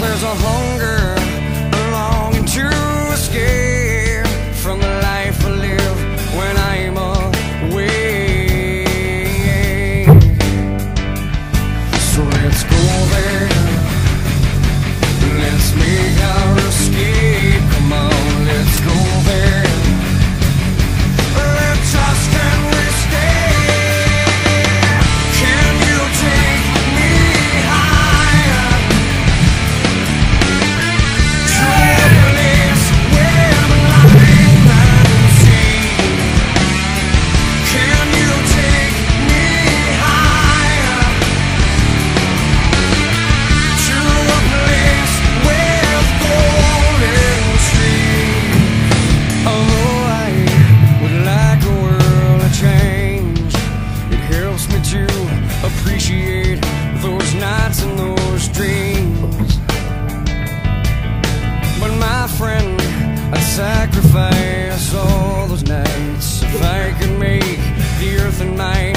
there's a hunger appreciate those nights and those dreams. But my friend, I'd sacrifice all those nights if I could make the earth and mine.